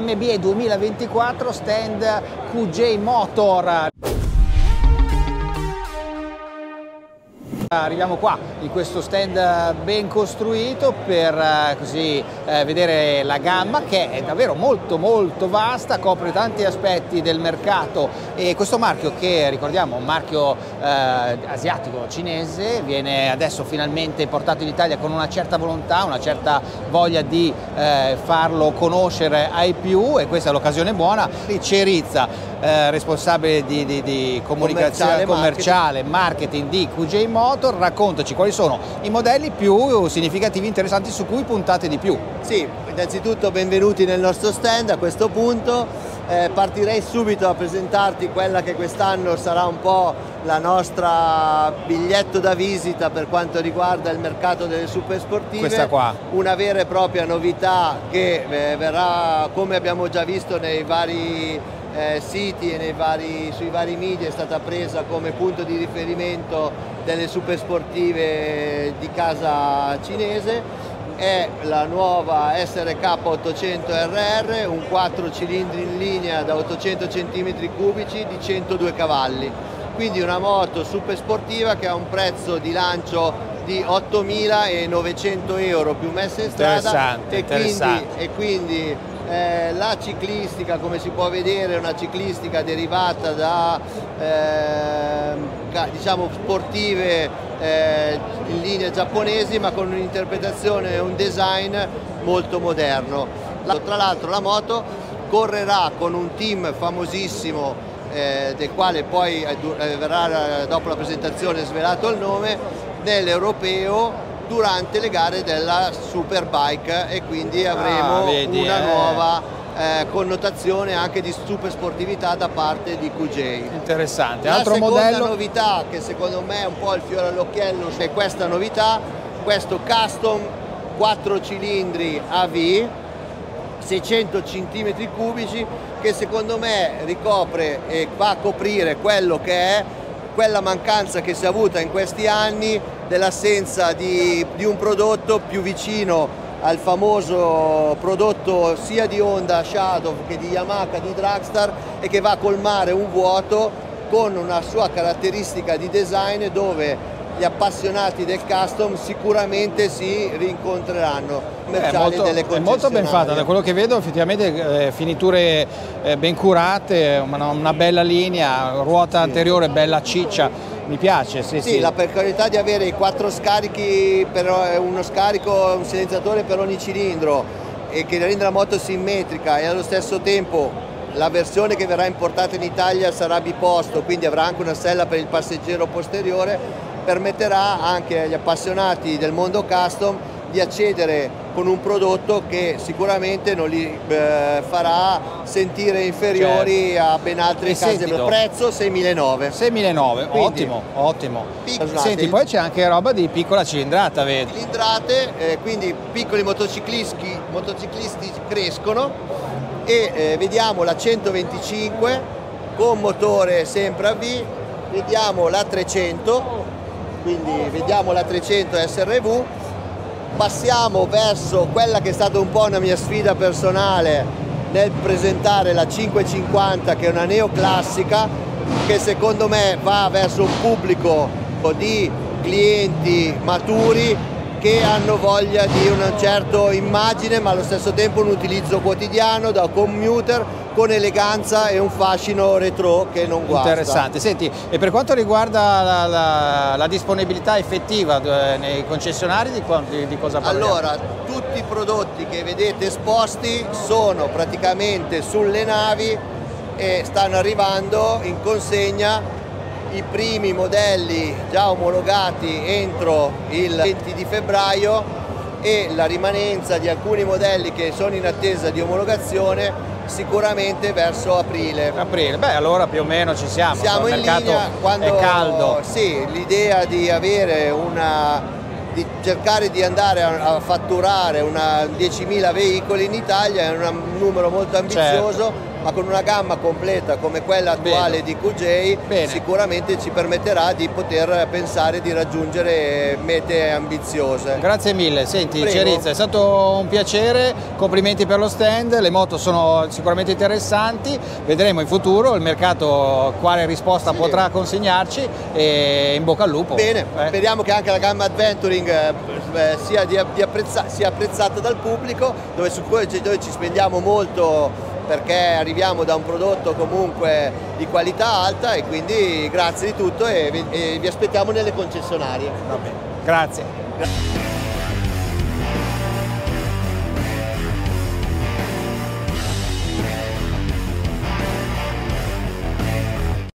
MBA 2024 stand QJ Motor. Arriviamo qua in questo stand ben costruito per eh, così eh, vedere la gamma che è davvero molto molto vasta, copre tanti aspetti del mercato e questo marchio che ricordiamo un marchio eh, asiatico cinese viene adesso finalmente portato in Italia con una certa volontà, una certa voglia di eh, farlo conoscere ai più e questa è l'occasione buona. Cerizza eh, responsabile di, di, di comunicazione commerciale, marketing. marketing di QJ Motor, raccontaci quali sono i modelli più significativi, interessanti su cui puntate di più. Sì, innanzitutto benvenuti nel nostro stand a questo punto. Eh, partirei subito a presentarti quella che quest'anno sarà un po' la nostra biglietto da visita per quanto riguarda il mercato delle super sportive. Questa qua. Una vera e propria novità che eh, verrà, come abbiamo già visto nei vari eh, siti e vari, sui vari media è stata presa come punto di riferimento delle super sportive di casa cinese. È la nuova SRK 800 RR, un 4 cilindri in linea da 800 cm3 di 102 cavalli. Quindi una moto super sportiva che ha un prezzo di lancio di 8.900 euro più messa in strada. E quindi, e quindi eh, la ciclistica come si può vedere è una ciclistica derivata da eh, diciamo sportive eh, in linea giapponesi ma con un'interpretazione e un design molto moderno. Tra l'altro la moto correrà con un team famosissimo eh, del quale poi eh, verrà dopo la presentazione svelato il nome, nell'europeo durante le gare della Superbike e quindi avremo ah, vedi, una eh. nuova eh, connotazione anche di super sportività da parte di QJ. Interessante. La Altro seconda modello... novità che secondo me è un po' il fiore all'occhiello è questa novità, questo custom 4 cilindri AV 600 cm3 che secondo me ricopre e va a coprire quello che è quella mancanza che si è avuta in questi anni dell'assenza di, di un prodotto più vicino al famoso prodotto sia di Honda Shadow che di Yamaha di Dragstar e che va a colmare un vuoto con una sua caratteristica di design dove gli appassionati del custom sicuramente si rincontreranno. È molto, è molto, ben fatta, da quello che vedo effettivamente eh, finiture eh, ben curate, una, una, bella linea, ruota sì. anteriore bella ciccia, mi piace. Sì, sì, sì, la peculiarità di avere i quattro scarichi, per uno scarico, un silenziatore per ogni cilindro e che rende la moto simmetrica e allo stesso tempo la versione che verrà importata in Italia sarà biposto, quindi avrà anche una sella per il passeggero posteriore permetterà anche agli appassionati del mondo custom di accedere con un prodotto che sicuramente non li eh, farà sentire inferiori certo. a ben altre e case. Del prezzo 6.900 6.900 ottimo ottimo. Senti poi c'è anche roba di piccola cilindrata vedi. Cilindrate eh, quindi piccoli motociclisti, motociclisti crescono e eh, vediamo la 125 con motore sempre a V vediamo la 300 quindi vediamo la 300 SRV passiamo verso quella che è stata un po' una mia sfida personale nel presentare la 550 che è una neoclassica che secondo me va verso un pubblico di clienti maturi che hanno voglia di una certa immagine ma allo stesso tempo un utilizzo quotidiano da commuter con eleganza e un fascino retro che non guasta. Interessante, senti, e per quanto riguarda la, la, la disponibilità effettiva eh, nei concessionari di, di, di cosa parliamo? Allora, tutti i prodotti che vedete esposti sono praticamente sulle navi e stanno arrivando in consegna i primi modelli già omologati entro il 20 di febbraio e la rimanenza di alcuni modelli che sono in attesa di omologazione sicuramente verso aprile. Aprile, beh allora più o meno ci siamo, siamo in linea quando è caldo. Sì, l'idea di avere una di cercare di andare a, a fatturare 10.000 veicoli in Italia è un numero molto ambizioso, certo ma con una gamma completa come quella attuale Bene. di QJ Bene. sicuramente ci permetterà di poter pensare di raggiungere mete ambiziose. Grazie mille, senti Prego. Cerizza, è stato un piacere, complimenti per lo stand, le moto sono sicuramente interessanti, vedremo in futuro il mercato quale risposta sì. potrà consegnarci e in bocca al lupo. Bene, eh. speriamo che anche la gamma Adventuring eh, sia, di, di apprezza, sia, apprezzata dal pubblico, dove, su cui, dove ci spendiamo molto perché arriviamo da un prodotto comunque di qualità alta e quindi grazie di tutto e vi, e vi aspettiamo nelle concessionarie. Va bene, grazie.